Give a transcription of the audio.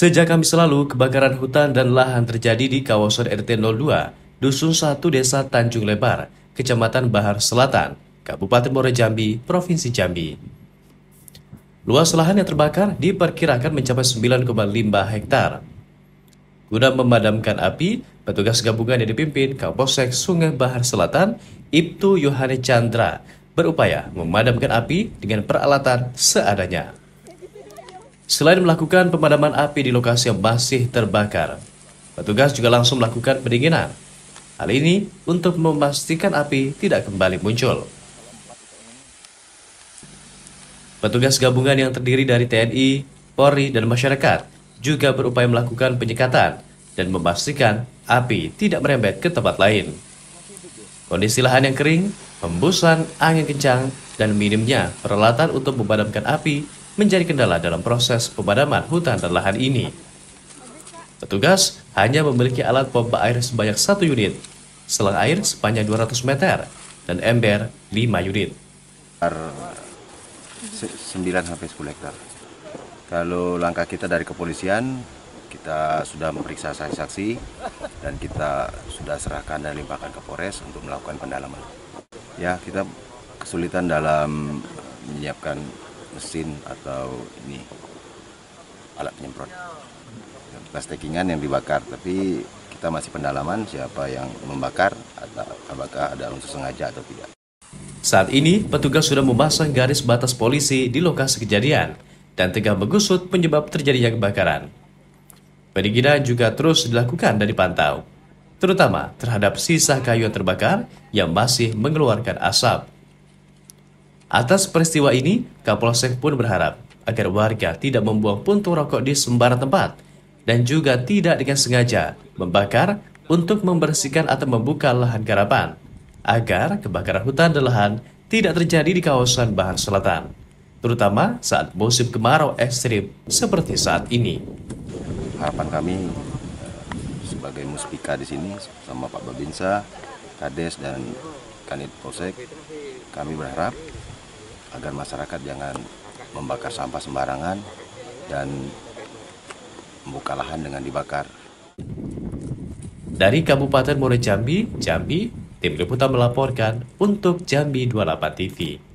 Sejak Kamis lalu, kebakaran hutan dan lahan terjadi di kawasan RT 02, Dusun 1 Desa Tanjung Lebar, Kecamatan Bahar Selatan, Kabupaten Muara Jambi, Provinsi Jambi. Luas lahan yang terbakar diperkirakan mencapai 9,5 hektar. Guna memadamkan api, petugas gabungan yang dipimpin Kapolsek Sungai Bahar Selatan, Ibtu Yohane Chandra, berupaya memadamkan api dengan peralatan seadanya. Selain melakukan pemadaman api di lokasi yang masih terbakar, petugas juga langsung melakukan pendinginan. Hal ini untuk memastikan api tidak kembali muncul. Petugas gabungan yang terdiri dari TNI, Polri, dan masyarakat juga berupaya melakukan penyekatan dan memastikan api tidak merembet ke tempat lain. Kondisi lahan yang kering, hembusan angin kencang, dan minimnya peralatan untuk memadamkan api menjadi kendala dalam proses pemadaman hutan dan lahan ini. Petugas hanya memiliki alat pompa air sebanyak satu unit, selang air sepanjang 200 meter, dan ember 5 unit. 9 sampai 10 hektar. Kalau langkah kita dari kepolisian, kita sudah memeriksa saksi-saksi dan kita sudah serahkan dan limpahkan ke Polres untuk melakukan pendalaman. Ya, kita kesulitan dalam menyiapkan mesin atau ini alat penyemprot. Bekas yang dibakar tapi kita masih pendalaman siapa yang membakar atau apakah ada unsur sengaja atau tidak. Saat ini petugas sudah memasang garis batas polisi di lokasi kejadian dan tengah mengusut penyebab terjadinya kebakaran. Pendinginan juga terus dilakukan dan dipantau terutama terhadap sisa kayu yang terbakar yang masih mengeluarkan asap Atas peristiwa ini, Kapolsek pun berharap agar warga tidak membuang puntung rokok di sembarang tempat dan juga tidak dengan sengaja membakar untuk membersihkan atau membuka lahan garapan agar kebakaran hutan dan lahan tidak terjadi di kawasan Bahar Selatan, terutama saat musim kemarau ekstrim seperti saat ini. Harapan kami sebagai muspika di sini sama Pak Babinsa, Kades dan Kanit Polsek, kami berharap agar masyarakat jangan membakar sampah sembarangan dan membuka lahan dengan dibakar. Dari Kabupaten Muara Jambi, Jambi, tim liputan melaporkan untuk Jambi 28 TV.